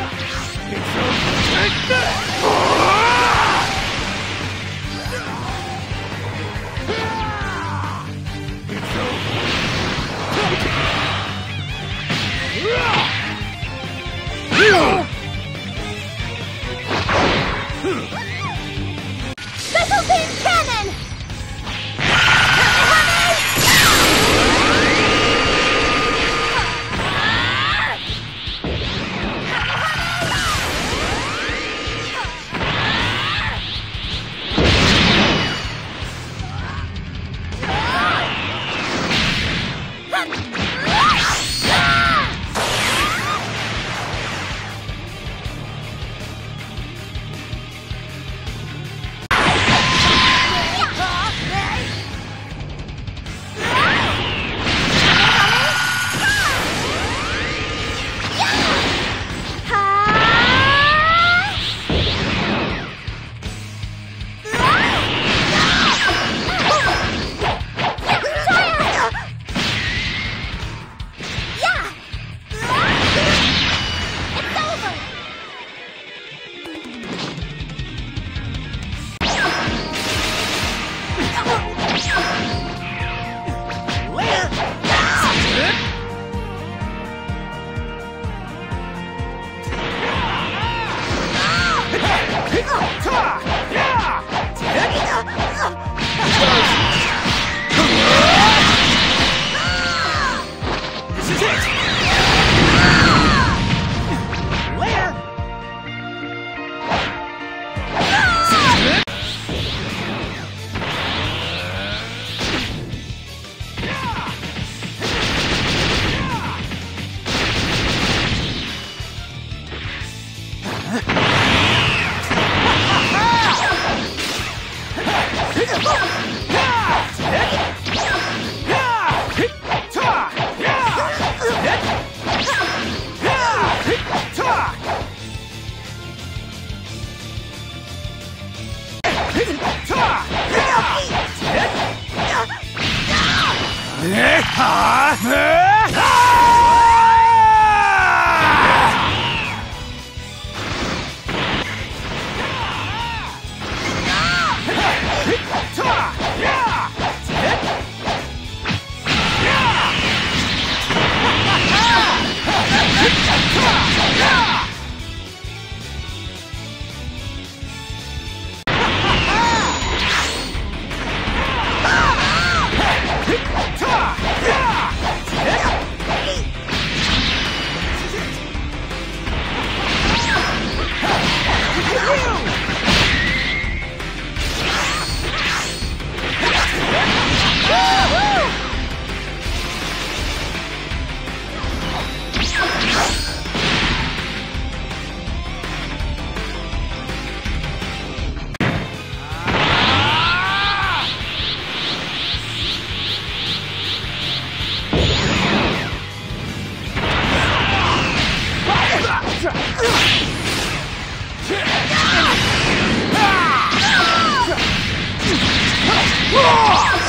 っえはあ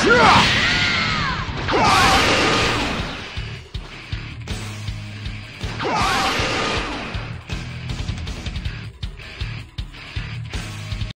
Ah!